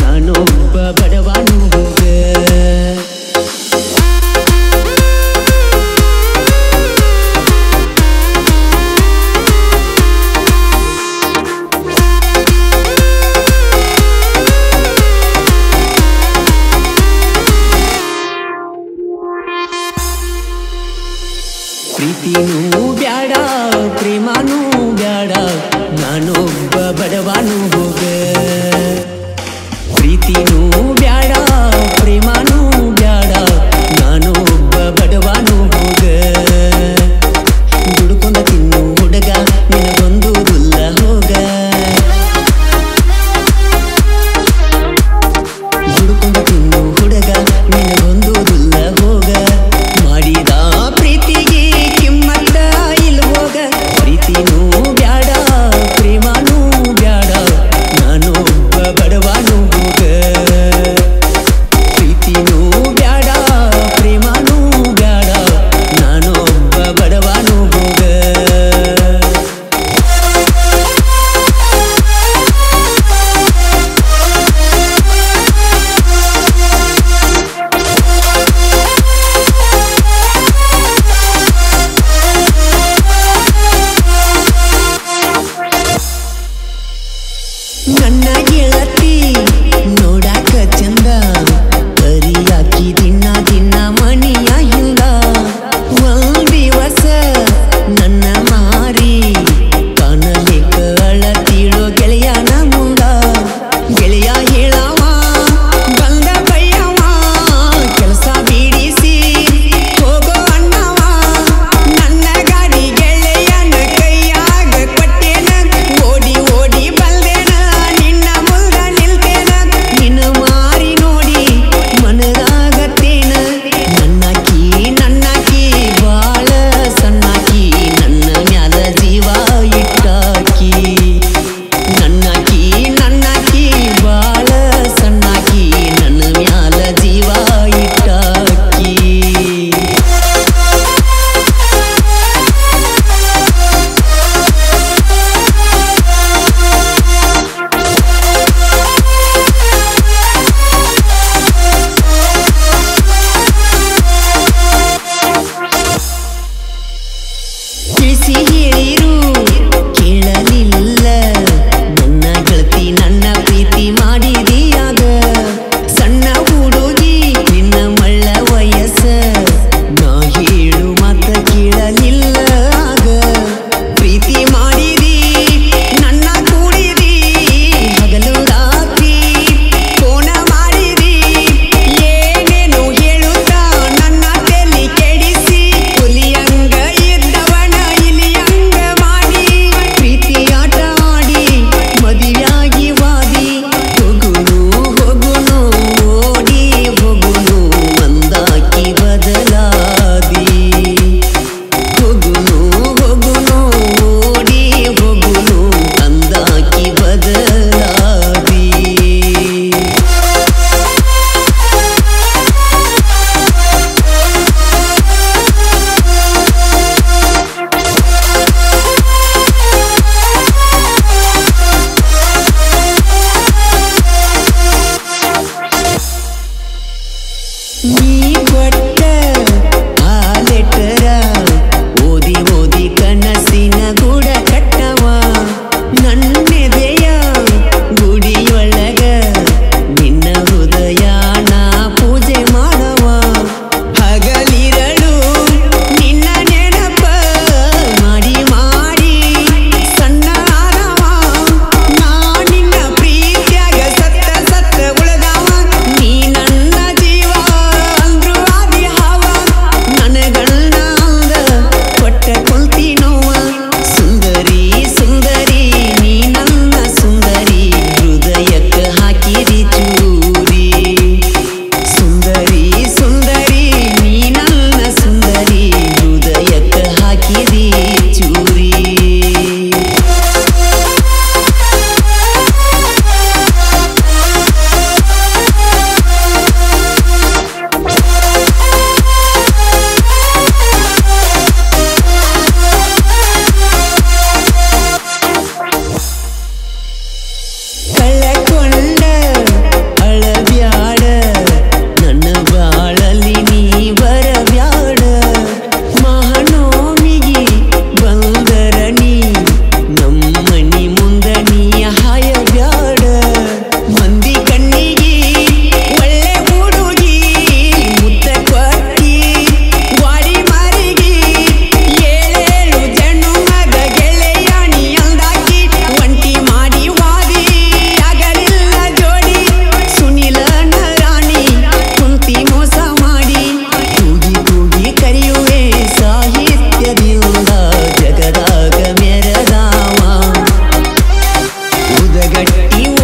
ನಾನೊಬ್ಬ ಬಡವನು ಹೋಗ ಪ್ರೀತಿನೂ ಬ್ಯಾಡ ಪ್ರೇಮನೂ ಬ್ಯಾಡ ನಾನೊಬ್ಬ ಬಡವನು ಹೋಗ കെട്ടി